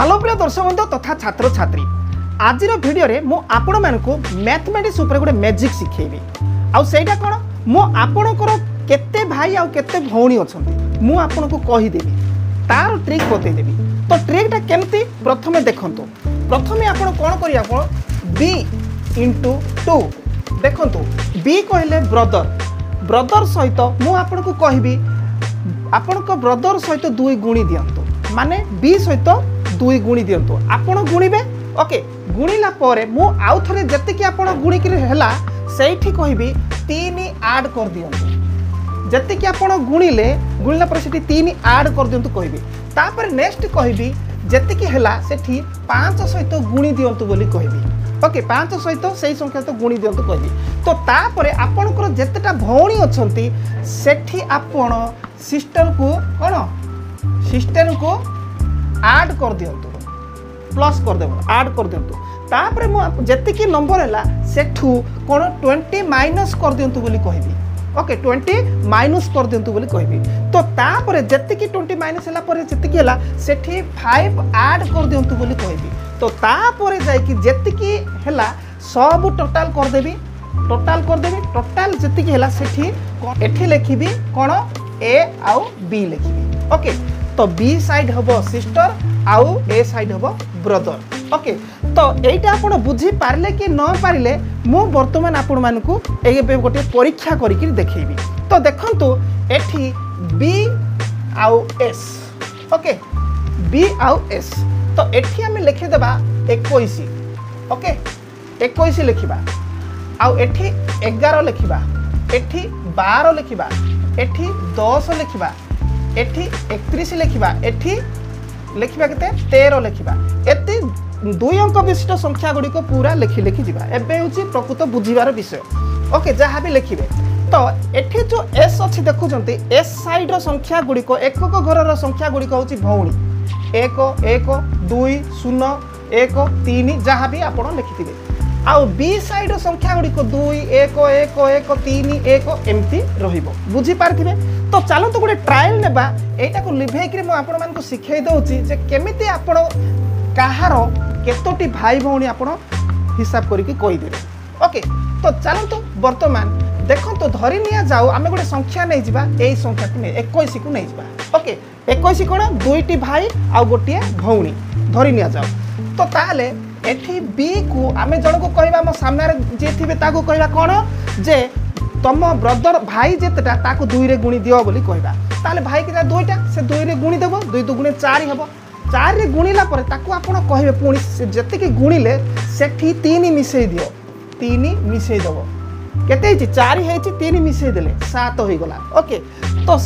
hello প্রিয় দর্শক বন্ধু তথা ছাত্রছাত্রী আজির ভিডিওরে মু আপনার ম্যাথমেটিক্স উপরে গোটে ম্যাজিক শিখেবি আইটা কোণ মু আপনার কেতে ভাই আতে ভৌণী অনেক মু আপনার কহিদেবি তার ট্রিক বতাইদেবি তো ট্রিকটা কেমতি প্রথমে দেখুন প্রথমে আপনার কোণ করি আপনার বি ইন্টু টু দেখুন বি কহিলেন ব্রদর ব্রদর সহিত মু আপনার কহবি আপনার ব্রদর সহিত দুই গুণি দিও মানে বি সহিত ଦୁଇ ଗୁଣି ଦିଅନ୍ତୁ ଆପଣ ଗୁଣିବେ ଓକେ ଗୁଣିଲା ପରେ ମୁଁ ଆଉ ଥରେ ଯେତିକି ଆପଣ ଗୁଣିକିରି ହେଲା ସେଇଠି କହିବି ତିନି ଆଡ଼୍ କରିଦିଅନ୍ତୁ ଯେତିକି ଆପଣ ଗୁଣିଲେ ଗୁଣିଲା ପରେ ସେଠି ତିନି ଆଡ଼୍ କରିଦିଅନ୍ତୁ କହିବି ତାପରେ ନେକ୍ସଟ କହିବି ଯେତିକି ହେଲା ସେଠି ପାଞ୍ଚ ସହିତ ଗୁଣି ଦିଅନ୍ତୁ ବୋଲି କହିବି ଓକେ ପାଞ୍ଚ ସହିତ ସେଇ ସଂଖ୍ୟା ସହିତ ଗୁଣି ଦିଅନ୍ତୁ କହିବି ତ ତାପରେ ଆପଣଙ୍କର ଯେତେଟା ଭଉଣୀ ଅଛନ୍ତି ସେଠି ଆପଣ ସିଷ୍ଟରକୁ କ'ଣ ସିଷ୍ଟରକୁ ଆଡ଼୍ କରିଦିଅନ୍ତୁ ପ୍ଲସ୍ କରିଦେବ ଆଡ଼୍ କରିଦିଅନ୍ତୁ ତାପରେ ମୁଁ ଯେତିକି ନମ୍ବର ହେଲା ସେଠୁ କ'ଣ ଟ୍ୱେଣ୍ଟି ମାଇନସ୍ କରିଦିଅନ୍ତୁ ବୋଲି କହିବି ଓକେ ଟ୍ୱେଣ୍ଟି ମାଇନସ୍ କରିଦିଅନ୍ତୁ ବୋଲି କହିବି ତ ତାପରେ ଯେତିକି ଟ୍ୱେଣ୍ଟି ମାଇନସ୍ ହେଲା ପରେ ଯେତିକି ହେଲା ସେଠି ଫାଇଭ୍ ଆଡ଼୍ କରିଦିଅନ୍ତୁ ବୋଲି କହିବି ତ ତାପରେ ଯାଇକି ଯେତିକି ହେଲା ସବୁ ଟୋଟାଲ୍ କରିଦେବି ଟୋଟାଲ୍ କରିଦେବି ଟୋଟାଲ୍ ଯେତିକି ହେଲା ସେଠି ଏଠି ଲେଖିବି କ'ଣ ଏ ଆଉ ବି ଲେଖିବି ଓକେ তো বি সাইড হব সিষ্টর আউ এ সাইড হব ব্রদর ওকে তো এইটা আপনার বুঝিপারে কি নপারে মু বর্তমান আপন মানুষ এবে গোটে পরীক্ষা করিকি দেখেবি তো দেখন্তু এটি বি আউ এস ওকে বি আউ এস তো এটি আমি লিখিদেবা একুশ ওকে একুশ লিখবা আউ এটি এগার লিখবা এটি বার লিখবা এটি দশ লিখবা এটি একত্রিশ লেখা এটি লেখা কেতে তের লেখা এতে দুই অঙ্ক বিশিষ্ট সংখ্যা গুড়ি পুরা লেখি লেখি যা এবে হচ্ছে প্রকৃত বুঝবার বিষয় ওকে যা বি লেখবে তো এটি যে এস অছি দেখুম এস সাইড্র সংখ্যা গুড়ি একক ঘরর সংখ্যা গুড়ি হচ্ছে ভৌণী এক এক দুই শূন্য এক তিন যা বি আপনার লিখিবে আউ বি সাইড্র সংখ্যা গুড়ি দুই এক এক এক তিন এক এমতি রহব বুঝিপারি ତ ଚାଲନ୍ତୁ ଗୋଟେ ଟ୍ରାଏଲ୍ ନେବା ଏଇଟାକୁ ଲିଭେଇକିରି ମୁଁ ଆପଣମାନଙ୍କୁ ଶିଖାଇ ଦେଉଛି ଯେ କେମିତି ଆପଣ କାହାର କେତୋଟି ଭାଇ ଭଉଣୀ ଆପଣ ହିସାବ କରିକି କହିଦେବେ ଓକେ ତ ଚାଲନ୍ତୁ ବର୍ତ୍ତମାନ ଦେଖନ୍ତୁ ଧରି ନିଆଯାଉ ଆମେ ଗୋଟେ ସଂଖ୍ୟା ନେଇଯିବା ଏଇ ସଂଖ୍ୟାକୁ ନେଇ ଏକୋଇଶକୁ ନେଇଯିବା ଓକେ ଏକୋଇଶ କ'ଣ ଦୁଇଟି ଭାଇ ଆଉ ଗୋଟିଏ ଭଉଣୀ ଧରି ନିଆଯାଉ ତ ତାହେଲେ ଏଠି ବିକୁ ଆମେ ଜଣକୁ କହିବା ଆମ ସାମ୍ନାରେ ଯିଏ ଥିବେ ତାକୁ କହିବା କ'ଣ ଯେ ତମ ବ୍ରଦର ଭାଇ ଯେତେଟା ତାକୁ ଦୁଇରେ ଗୁଣି ଦିଅ ବୋଲି କହିବା ତାହେଲେ ଭାଇକି ଯାହା ଦୁଇଟା ସେ ଦୁଇରେ ଗୁଣି ଦେବ ଦୁଇ ଦୁଗୁଣେ ଚାରି ହେବ ଚାରିରେ ଗୁଣିଲା ପରେ ତାକୁ ଆପଣ କହିବେ ପୁଣି ଯେତିକି ଗୁଣିଲେ ସେଠି ତିନି ମିଶାଇ ଦିଅ ତିନି ମିଶାଇ ଦେବ କେତେ ହେଇଛି ଚାରି ହେଇଛି ତିନି ମିଶାଇ ଦେଲେ ସାତ ହୋଇଗଲା ଓକେ ତ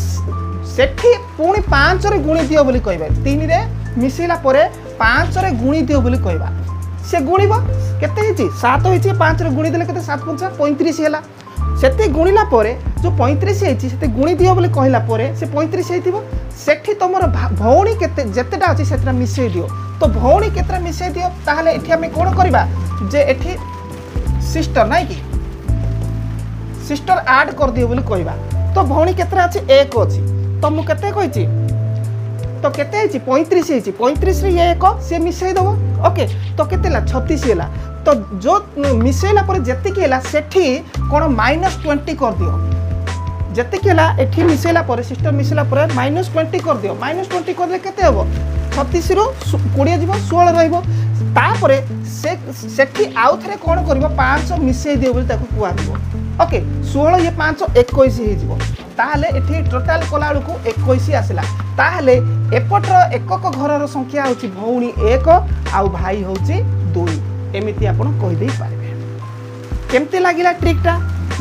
ସେଠି ପୁଣି ପାଞ୍ଚରେ ଗୁଣି ଦିଅ ବୋଲି କହିବେ ତିନିରେ ମିଶାଇଲା ପରେ ପାଞ୍ଚରେ ଗୁଣି ଦିଅ ବୋଲି କହିବା ସେ ଗୁଣିବ କେତେ ହେଇଛି ସାତ ହେଇଛି ପାଞ୍ଚରେ ଗୁଣି ଦେଲେ କେତେ ସାତ ପଞ୍ଚା ପଇଁତିରିଶ ହେଲା সেটি গুণিলা পরে যে পঁয়ত্রিশ হয়েছে সেটি গুণি দিও বলে কহিলা পরে সে পঁয়ত্রিশ হয়েছিল সেটি তোমার ভৌণী কেতে যেতেটা অছি সেটা মিশাই দিও তো ভৌণী কেতটা মিশাই দিও তাহলে এটি আমি কোণ করা যে এটি সিস্টর নাই কি সিস্টর আড করে দিও বলে কহা তো ভৌণী কেতটা আছে এক অছি তো মু কেতে কইছি তো কেতে হয়েছি পঁয়ত্রিশ হয়েছি পঁয়ত্রিশরে ইয়ে এক সে মিশাই দেব ওকে তো কেতে হল ছতিশ হল তো যে মিশাইলা পরে যেতিকি হল সেটি কোণ মাইনস টোয়েন্টি করদিও যেতিকি হল এটি মিশাইলা পরে সিস্টম মিশাইলা পরে মাইনস টোয়েন্টি করদিও মাইনস টোয়েন্টি করলে কেতে হব ছতিশরু কোড়িয়ে যাব ষোহল রহব ତାପରେ ସେ ସେଠି ଆଉ ଥରେ କ'ଣ କରିବ ପାଞ୍ଚଶହ ମିଶାଇ ଦିଅ ବୋଲି ତାକୁ କୁହାଯିବ ଓକେ ଷୋହଳ ଇଏ ପାଞ୍ଚ ଏକୋଇଶ ହେଇଯିବ ତାହେଲେ ଏଠି ଟୋଟାଲ୍ କଲାବେଳକୁ ଏକୋଇଶ ଆସିଲା ତାହେଲେ ଏପଟର ଏକକ ଘରର ସଂଖ୍ୟା ହେଉଛି ଭଉଣୀ ଏକ ଆଉ ଭାଇ ହେଉଛି ଦୁଇ ଏମିତି ଆପଣ କହିଦେଇପାରିବେ କେମିତି ଲାଗିଲା ଟ୍ରିକ୍ଟା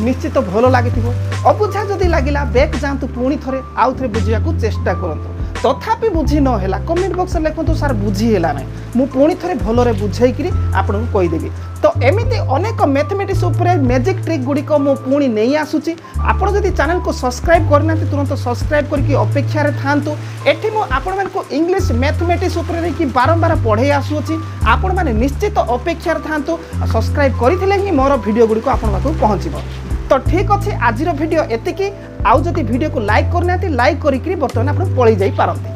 ନିଶ୍ଚିତ ଭଲ ଲାଗିଥିବ ଅବୁଝା ଯଦି ଲାଗିଲା ବ୍ୟାକ୍ ଯାଆନ୍ତୁ ପୁଣି ଥରେ ଆଉ ଥରେ ବୁଝିବାକୁ ଚେଷ୍ଟା କରନ୍ତୁ তথাপি বুঝি ନହେଲା କମେଣ୍ଟ ବକ୍ସରେ ଲେଖନ୍ତୁ ସାର୍ ବୁଝି ହେଲା ନାହିଁ ମୁଁ ପୁଣି ଥରେ ଭଲରେ ବୁଝାଇକିରି ଆପଣଙ୍କୁ କହିଦେବି ତ ଏମିତି ଅନେକ ମ୍ୟାଥମେଟିକ୍ସ ଉପରେ ମ୍ୟାଜିକ୍ ଟ୍ରିକ୍ ଗୁଡ଼ିକ ମୁଁ ପୁଣି ନେଇ ଆସୁଛି ଆପଣ ଯଦି ଚ୍ୟାନେଲକୁ ସବସ୍କ୍ରାଇବ୍ କରିନାହାନ୍ତି ତୁରନ୍ତ ସବସ୍କ୍ରାଇବ୍ କରିକି ଅପେକ୍ଷାରେ ଥାଆନ୍ତୁ ଏଠି ମୁଁ ଆପଣମାନଙ୍କୁ ଇଂଲିଶ ମ୍ୟାଥମେଟିକ୍ସ ଉପରେ ନେଇକି ବାରମ୍ବାର ପଢ଼େଇ ଆସୁଅଛି ଆପଣମାନେ ନିଶ୍ଚିତ ଅପେକ୍ଷାରେ ଥାଆନ୍ତୁ ସବସ୍କ୍ରାଇବ୍ କରିଥିଲେ ହିଁ ମୋର ଭିଡ଼ିଓ ଗୁଡ଼ିକ ଆପଣଙ୍କ ପାଖକୁ ପହଞ୍ଚିବ তো ঠিক আছে আজির ভিডিও এতিকি আউ যদি ভিডিওকে লাইক করুনাহান্তি লাইক করি বর্তমানে আপনার পড়ে যাই যাইপারতে